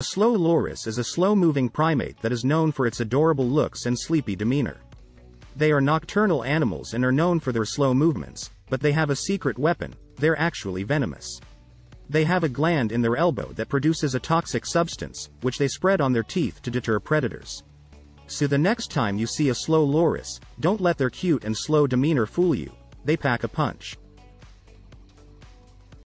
A slow loris is a slow-moving primate that is known for its adorable looks and sleepy demeanor. They are nocturnal animals and are known for their slow movements, but they have a secret weapon, they're actually venomous. They have a gland in their elbow that produces a toxic substance, which they spread on their teeth to deter predators. So the next time you see a slow loris, don't let their cute and slow demeanor fool you, they pack a punch.